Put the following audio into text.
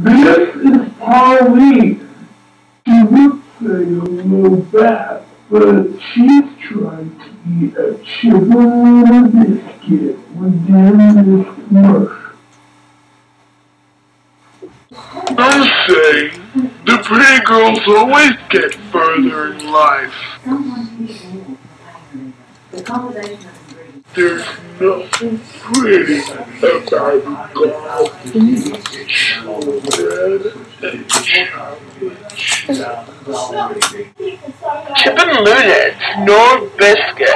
This is Pauline. She looks like a little bat, but she's trying to eat a chipper biscuit within this mush. I'm saying the pretty girls always get further in life. There's nothing pretty about chocolate. Chip and Lona's, no biscuit.